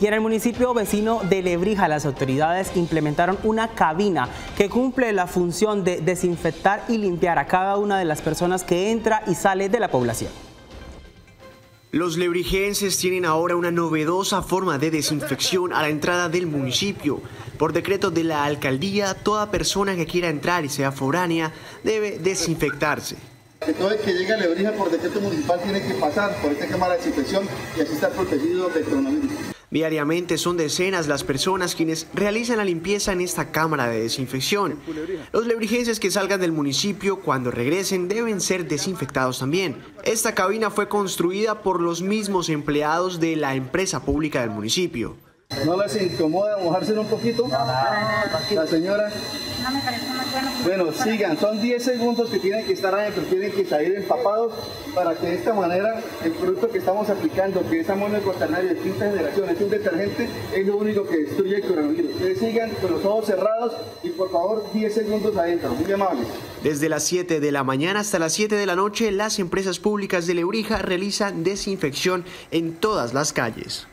Y en el municipio vecino de Lebrija, las autoridades implementaron una cabina que cumple la función de desinfectar y limpiar a cada una de las personas que entra y sale de la población. Los lebrijenses tienen ahora una novedosa forma de desinfección a la entrada del municipio. Por decreto de la alcaldía, toda persona que quiera entrar y sea foránea debe desinfectarse. Todo el que llegue a Lebrija por decreto municipal tiene que pasar por esta cámara de desinfección y así estar protegido del coronavirus. Diariamente son decenas las personas quienes realizan la limpieza en esta cámara de desinfección. Los lebrijenses que salgan del municipio cuando regresen deben ser desinfectados también. Esta cabina fue construida por los mismos empleados de la empresa pública del municipio. ¿No les incomoda mojarse un poquito? La señora. Bueno, sigan, son 10 segundos que tienen que estar adentro, tienen que salir empapados para que de esta manera el producto que estamos aplicando, que es amonio cuaternario de quinta generación, es un detergente, es lo único que destruye el coronavirus. Ustedes sigan con los ojos cerrados y por favor 10 segundos adentro, muy amables. Desde las 7 de la mañana hasta las 7 de la noche, las empresas públicas de Lebrija realizan desinfección en todas las calles.